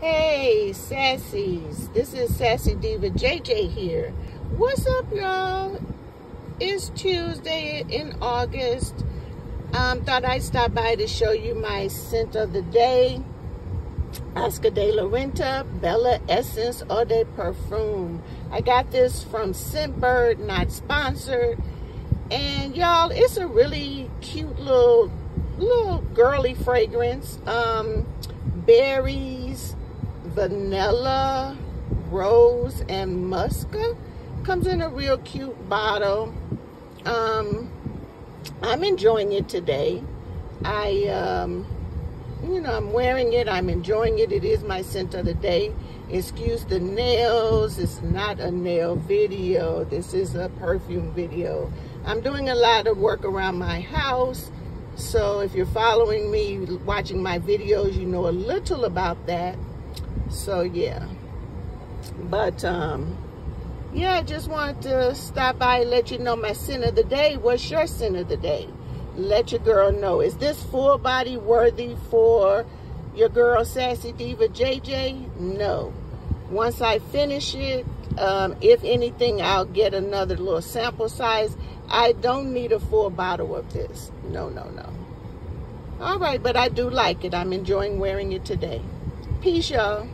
Hey, Sassies. This is Sassy Diva JJ here. What's up, y'all? It's Tuesday in August. Um, thought I'd stop by to show you my scent of the day. Oscar de la Renta Bella Essence Eau de Parfum. I got this from Scentbird, not sponsored. And y'all, it's a really cute little, little girly fragrance. Um, berries, vanilla, rose, and musca. Comes in a real cute bottle. Um, I'm enjoying it today. I, um, you know, I'm wearing it. I'm enjoying it. It is my scent of the day. Excuse the nails. It's not a nail video. This is a perfume video. I'm doing a lot of work around my house. So if you're following me, watching my videos, you know a little about that so yeah. But um yeah i just wanted to stop by and let you know my sin of the day. What's your sin of the day? Let your girl know. Is this full body worthy for your girl sassy diva jj no. Once i finish it um, if anything i'll get another little sample size. I don't need a full bottle of this. No no no. All right but i do like it. I'm enjoying wearing it today. Peace y'all